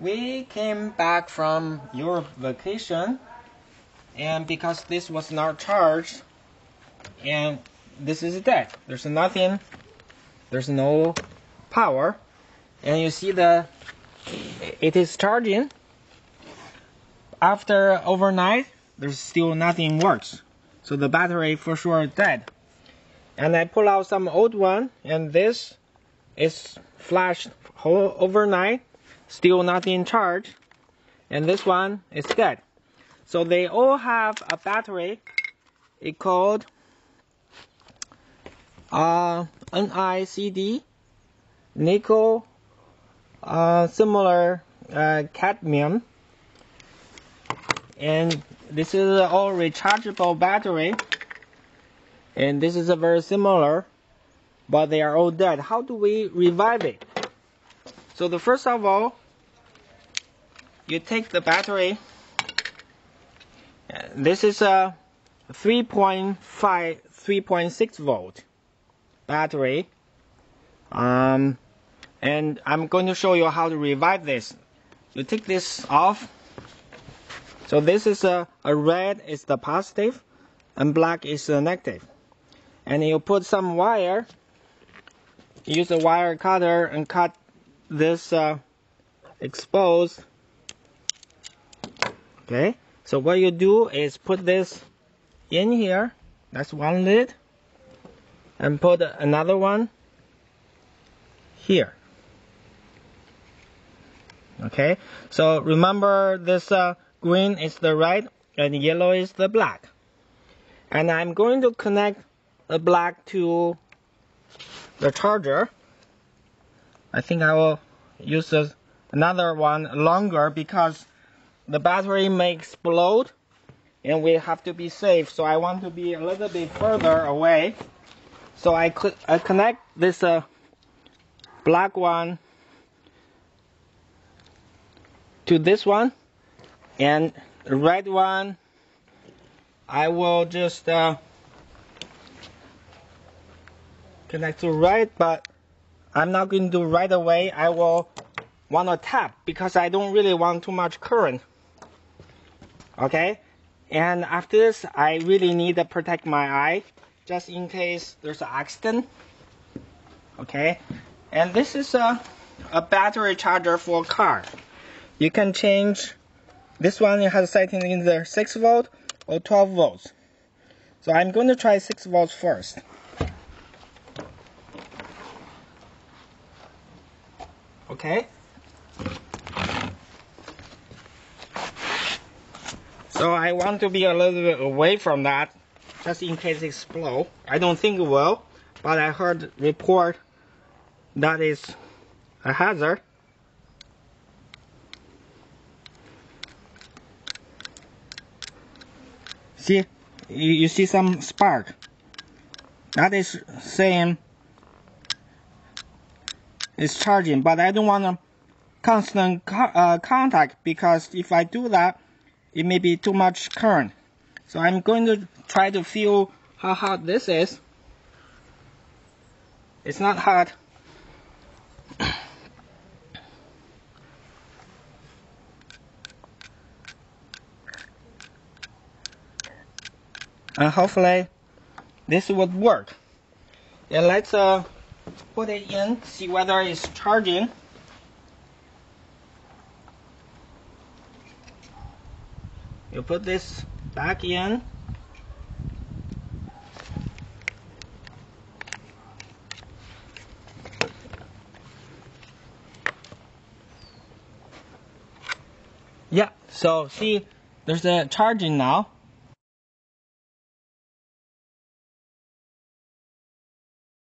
we came back from your vacation and because this was not charged and this is dead. There's nothing there's no power and you see the it is charging. After overnight there's still nothing works. So the battery for sure dead. And I pull out some old one and this is flashed whole overnight still not in charge and this one is dead. So they all have a battery it called uh, NICD nickel uh, similar uh, cadmium. And this is all rechargeable battery and this is a very similar but they are all dead. How do we revive it? So the first of all, you take the battery. This is a 3.5, 3.6 volt battery. Um, and I'm going to show you how to revive this. You take this off. So this is a, a red is the positive and black is the negative. And you put some wire, use a wire cutter and cut this uh, exposed. Okay, so what you do is put this in here. That's one lid. And put another one here. Okay, so remember this uh, green is the red and yellow is the black. And I'm going to connect the black to the charger. I think I will use another one longer because the battery may explode and we have to be safe. So I want to be a little bit further away. So I, I connect this uh, black one to this one and the red one I will just uh, connect to red but I'm not going to do right away. I will want to tap because I don't really want too much current. Okay? And after this, I really need to protect my eye just in case there's an accident. Okay? And this is a, a battery charger for a car. You can change, this one has setting in the 6 volt or 12 volts. So I'm going to try 6 volts first. okay so I want to be a little bit away from that just in case it explode. I don't think it will but I heard report that is a hazard. See you, you see some spark. That is saying it's charging, but I don't want a constant co uh, contact because if I do that, it may be too much current. So I'm going to try to feel how hot this is. It's not hot. and hopefully this would work. And let's uh, put it in, see whether it's charging. You put this back in. Yeah, so see, there's a charging now.